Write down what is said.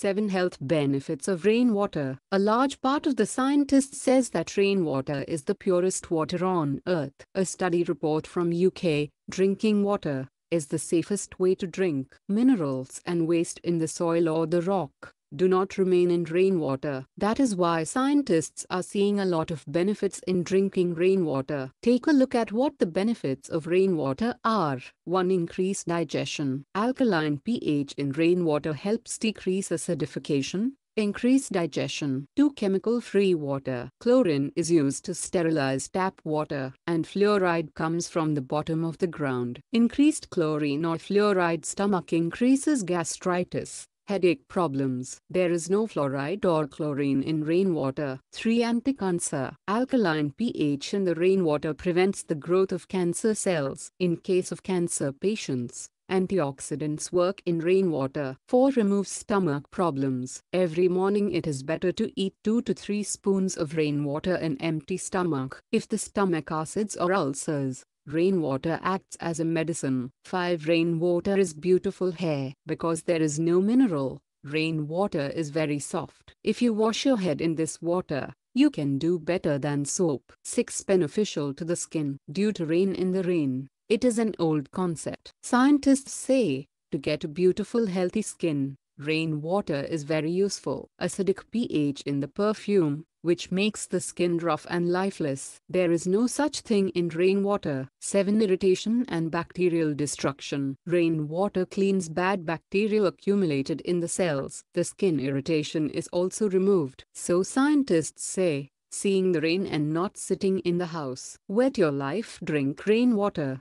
7 Health Benefits of Rainwater A large part of the scientists says that rainwater is the purest water on earth. A study report from UK, drinking water, is the safest way to drink. Minerals and waste in the soil or the rock do not remain in rainwater. That is why scientists are seeing a lot of benefits in drinking rainwater. Take a look at what the benefits of rainwater are. 1. Increase digestion. Alkaline pH in rainwater helps decrease acidification, increase digestion. 2. Chemical-free water. Chlorine is used to sterilize tap water, and fluoride comes from the bottom of the ground. Increased chlorine or fluoride stomach increases gastritis, headache problems. There is no fluoride or chlorine in rainwater. 3. Anti-cancer. Alkaline pH in the rainwater prevents the growth of cancer cells. In case of cancer patients, antioxidants work in rainwater. 4. Removes stomach problems. Every morning it is better to eat 2 to 3 spoons of rainwater in empty stomach. If the stomach acids or ulcers, Rainwater acts as a medicine. 5. Rainwater is beautiful hair. Because there is no mineral, rainwater is very soft. If you wash your head in this water, you can do better than soap. 6. Beneficial to the skin. Due to rain in the rain, it is an old concept. Scientists say, to get a beautiful healthy skin, rainwater is very useful. Acidic pH in the perfume, which makes the skin rough and lifeless. There is no such thing in rainwater. 7. Irritation and bacterial destruction. Rainwater cleans bad bacteria accumulated in the cells. The skin irritation is also removed. So scientists say, seeing the rain and not sitting in the house. Wet your life, drink rainwater.